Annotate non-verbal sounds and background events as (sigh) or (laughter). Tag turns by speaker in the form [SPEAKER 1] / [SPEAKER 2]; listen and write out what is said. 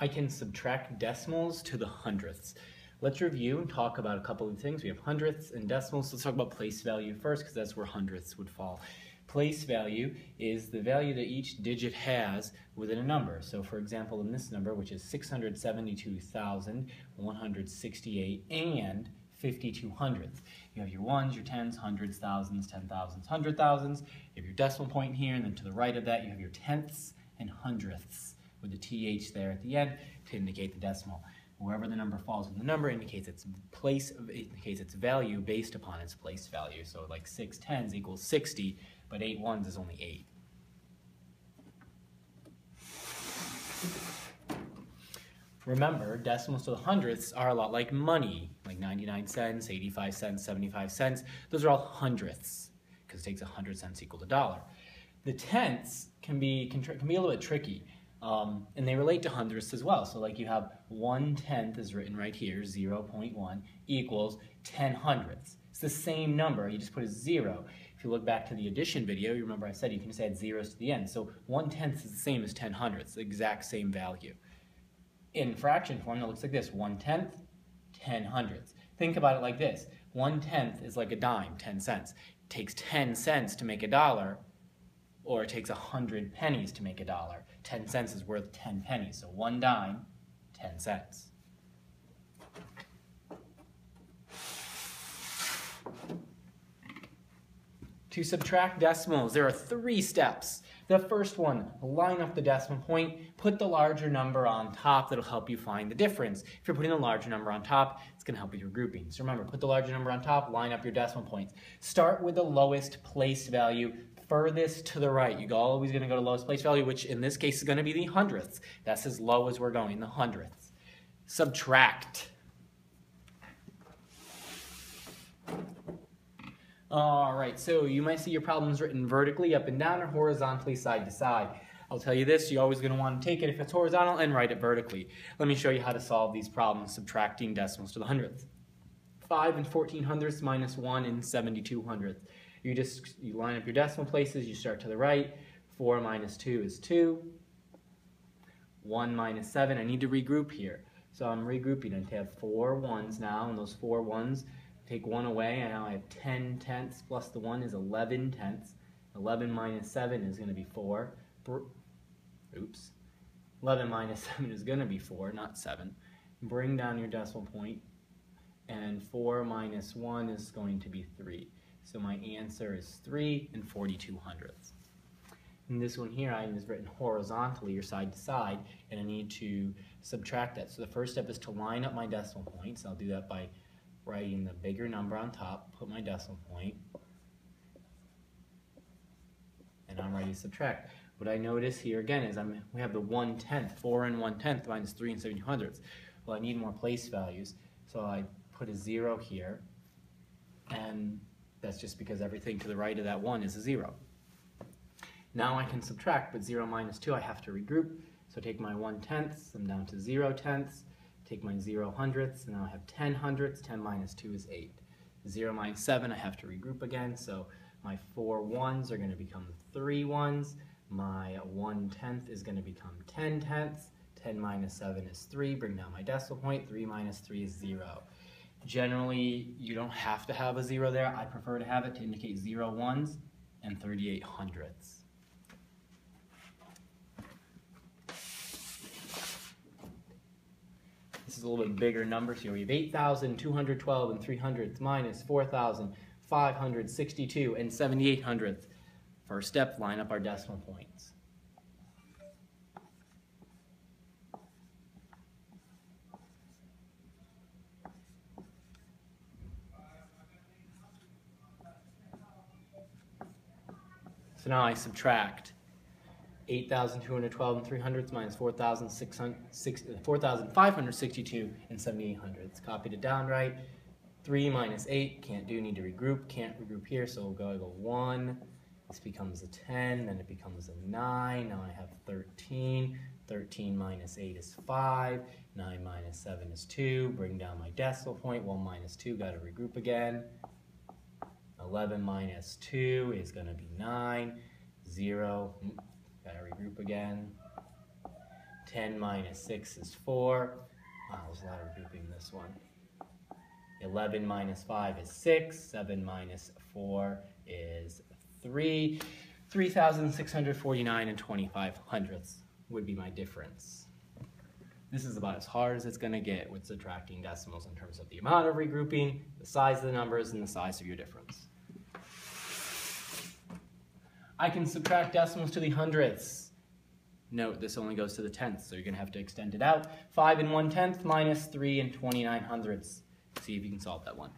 [SPEAKER 1] I can subtract decimals to the hundredths. Let's review and talk about a couple of things. We have hundredths and decimals. Let's talk about place value first because that's where hundredths would fall. Place value is the value that each digit has within a number. So for example, in this number, which is 672,168 and 52 hundredths. You have your ones, your tens, hundreds, thousands, ten thousands, hundred thousands. You have your decimal point here, and then to the right of that, you have your tenths and hundredths with the th there at the end to indicate the decimal. Wherever the number falls in the number indicates its place, indicates its value based upon its place value. So like six tens equals 60, but eight ones is only eight. Remember, decimals to the hundredths are a lot like money, like 99 cents, 85 cents, 75 cents. Those are all hundredths, because it takes 100 cents equal to a dollar. The tenths can be, can, can be a little bit tricky, um, and they relate to hundredths as well. So like you have one tenth is written right here, 0.1, equals 10 hundredths. It's the same number, you just put a zero. If you look back to the addition video, you remember I said you can just add zeros to the end. So one tenth is the same as 10 hundredths, the exact same value in fraction form, it looks like this, 1 tenth, 10 hundredths. Think about it like this. 1 tenth is like a dime, 10 cents. It takes 10 cents to make a dollar, or it takes 100 pennies to make a dollar. 10 cents is worth 10 pennies, so one dime, 10 cents. To subtract decimals, there are three steps. The first one, line up the decimal point, put the larger number on top, that'll help you find the difference. If you're putting the larger number on top, it's gonna help with your grouping. So remember, put the larger number on top, line up your decimal points. Start with the lowest place value furthest to the right. You're always gonna go to lowest place value, which in this case is gonna be the hundredths. That's as low as we're going, the hundredths. Subtract. All right, so you might see your problems written vertically up and down or horizontally side to side. I'll tell you this, you're always going to want to take it if it's horizontal and write it vertically. Let me show you how to solve these problems subtracting decimals to the hundredth. 5 and 14 hundredths minus 1 and 72 hundredths. You just you line up your decimal places, you start to the right. 4 minus 2 is 2. 1 minus 7, I need to regroup here. So I'm regrouping. I have four ones now, and those four ones Take 1 away, and now I have 10 tenths plus the 1 is 11 tenths. 11 minus 7 is going to be 4. Oops. 11 minus (laughs) 7 is going to be 4, not 7. Bring down your decimal point, and 4 minus 1 is going to be 3. So my answer is 3 and 42 hundredths. And this one here, I is written horizontally or side to side, and I need to subtract that. So the first step is to line up my decimal points. I'll do that by writing the bigger number on top, put my decimal point, and I'm ready to subtract. What I notice here again is I'm, we have the 1 tenth, 4 and 1 tenth minus 3 and 70 hundredths. Well, I need more place values, so I put a 0 here, and that's just because everything to the right of that 1 is a 0. Now I can subtract, but 0 minus 2 I have to regroup, so take my 1 tenths, I'm down to 0 tenths, Take my 0 hundredths, and now I have 10 hundredths. 10 minus 2 is 8. 0 minus 7, I have to regroup again, so my 4 ones are going to become 3 ones. My 1 tenth is going to become 10 tenths. 10 minus 7 is 3. Bring down my decimal point. 3 minus 3 is 0. Generally, you don't have to have a 0 there. I prefer to have it to indicate zero ones and 38 hundredths. This is a little bit bigger numbers here. We have 8,212 and 300ths minus 4,562 and 78 hundredths. First step, line up our decimal points. So now I subtract 8,212 and 3 hundredths minus 4,562 uh, and 78 hundredths. Copied it down right. 3 minus 8, can't do, need to regroup, can't regroup here, so we'll go, I go 1, this becomes a 10, then it becomes a 9, now I have 13, 13 minus 8 is 5, 9 minus 7 is 2, bring down my decimal point, 1 minus 2, got to regroup again, 11 minus 2 is going to be 9, 0, hmm, Gotta regroup again. 10 minus 6 is 4. Wow, there's a lot of regrouping in this one. 11 minus 5 is 6. 7 minus 4 is 3. 3,649 and 25 hundredths would be my difference. This is about as hard as it's going to get with subtracting decimals in terms of the amount of regrouping, the size of the numbers, and the size of your difference. I can subtract decimals to the hundredths. Note, this only goes to the tenths, so you're going to have to extend it out. 5 and 1 tenth minus 3 and 29 hundredths. See if you can solve that one.